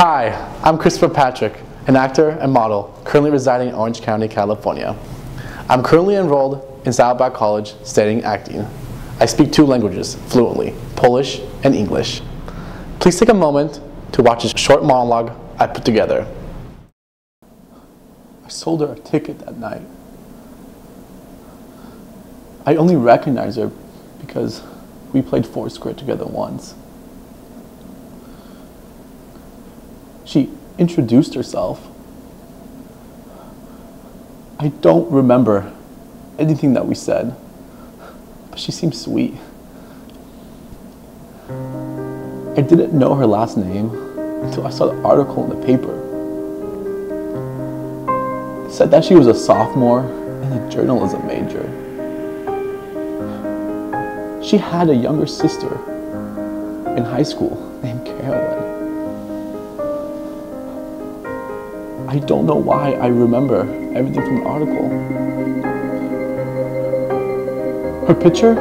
Hi, I'm Christopher Patrick, an actor and model currently residing in Orange County, California. I'm currently enrolled in Saddleback College studying acting. I speak two languages fluently, Polish and English. Please take a moment to watch a short monologue I put together. I sold her a ticket that night. I only recognized her because we played Foursquare together once. She introduced herself. I don't remember anything that we said, but she seemed sweet. I didn't know her last name until I saw the article in the paper. It said that she was a sophomore and a journalism major. She had a younger sister in high school named Carolyn. I don't know why I remember everything from the article. Her picture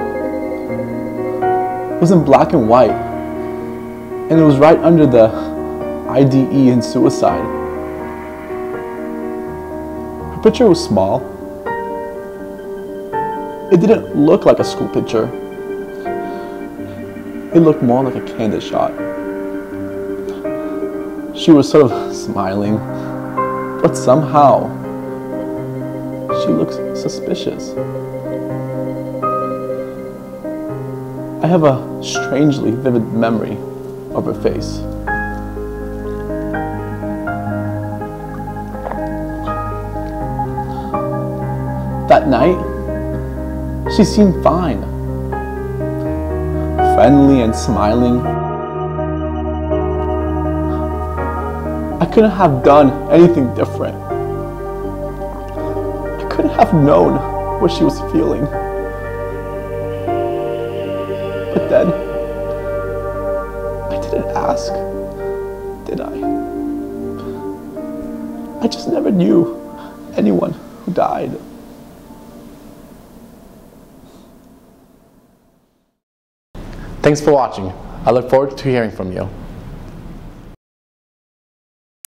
was in black and white, and it was right under the IDE and suicide. Her picture was small. It didn't look like a school picture. It looked more like a candid shot. She was sort of smiling but somehow she looks suspicious. I have a strangely vivid memory of her face. That night, she seemed fine, friendly and smiling. I couldn't have done anything different. I couldn't have known what she was feeling. But then, I didn't ask, did I? I just never knew anyone who died. Thanks for watching. I look forward to hearing from you.